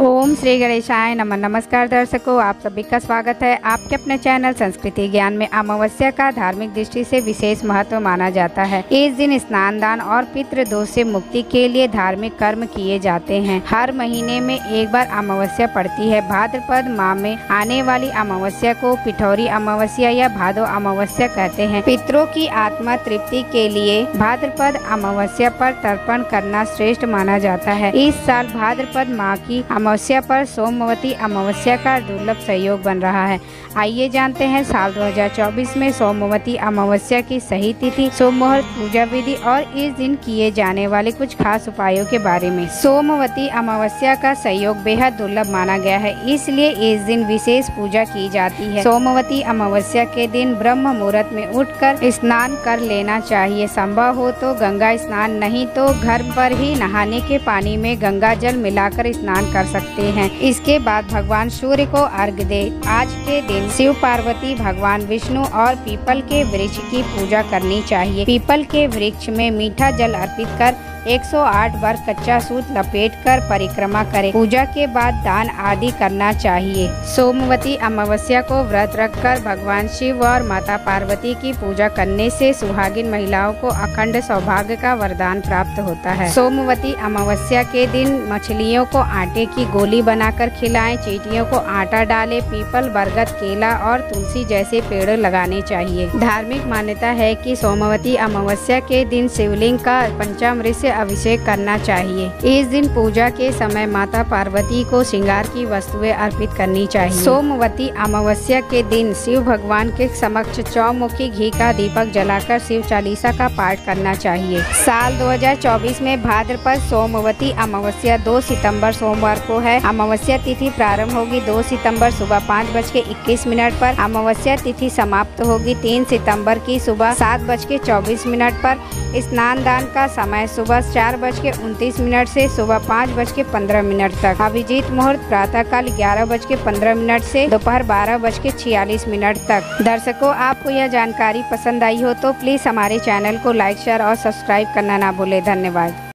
ओम श्री गणेशाय नमन नमस्कार दर्शकों, आप सभी का स्वागत है आपके अपने चैनल संस्कृति ज्ञान में। अमावस्या का धार्मिक दृष्टि से विशेष महत्व माना जाता है। इस दिन स्नान दान और पितृ दोष से मुक्ति के लिए धार्मिक कर्म किए जाते हैं। हर महीने में एक बार अमावस्या पड़ती है। भाद्रपद माह में आने वाली अमावस्या को पिठौरी अमावस्या या भादो अमावस्या कहते हैं। पितरों की आत्मा तृप्ति के लिए भाद्रपद अमावस्या पर तर्पण करना श्रेष्ठ माना जाता है। इस साल भाद्रपद माह की अमावस्या पर सोमवती अमावस्या का दुर्लभ सहयोग बन रहा है। आइए जानते हैं साल 2024 में सोमवती अमावस्या की सही तिथि, सोमवार पूजा विधि और इस दिन किए जाने वाले कुछ खास उपायों के बारे में। सोमवती अमावस्या का सहयोग बेहद दुर्लभ माना गया है, इसलिए इस दिन विशेष पूजा की जाती है। सोमवती अमावस्या के दिन ब्रह्म मुहूर्त में उठकर स्नान कर लेना चाहिए। संभव हो तो गंगा स्नान, नहीं तो घर पर ही नहाने के पानी में गंगा जल मिलाकर स्नान कर सकते हैं। इसके बाद भगवान सूर्य को अर्घ दे। आज के दिन शिव पार्वती भगवान विष्णु और पीपल के वृक्ष की पूजा करनी चाहिए। पीपल के वृक्ष में मीठा जल अर्पित कर 108 बार कच्चा सूत लपेटकर परिक्रमा करें। पूजा के बाद दान आदि करना चाहिए। सोमवती अमावस्या को व्रत रखकर भगवान शिव और माता पार्वती की पूजा करने से सुहागिन महिलाओं को अखंड सौभाग्य का वरदान प्राप्त होता है। सोमवती अमावस्या के दिन मछलियों को आटे की गोली बनाकर खिलाएँ, चीटियों को आटा डालें, पीपल, बरगद, केला और तुलसी जैसे पेड़ लगाने चाहिए। धार्मिक मान्यता है कि सोमवती अमावस्या के दिन शिवलिंग का पंचामृत अभिषेक करना चाहिए। इस दिन पूजा के समय माता पार्वती को श्रृंगार की वस्तुएँ अर्पित करनी चाहिए। सोमवती अमावस्या के दिन शिव भगवान के समक्ष चौमुखी घी का दीपक जलाकर शिव चालीसा का पाठ करना चाहिए। साल 2024 में भाद्रपद सोमवती अमावस्या 2 सितंबर सोमवार को है। अमावस्या तिथि प्रारंभ होगी 2 सितंबर सुबह पाँच बज के इक्कीस मिनट पर। अमावस्या तिथि समाप्त होगी 3 सितंबर की सुबह सात बज के चौबीस मिनट पर। स्नान दान का समय सुबह चार बज के उनतीस मिनट ऐसी सुबह पाँच बज के पंद्रह मिनट तक। अभिजीत मुहूर्त प्रातः काल ग्यारह बज के पंद्रह मिनट ऐसी दोपहर बारह बज के छियालीस मिनट तक। दर्शकों, आपको यह जानकारी पसंद आई हो तो प्लीज़ हमारे चैनल को लाइक, शेयर और सब्सक्राइब करना ना भूले। धन्यवाद।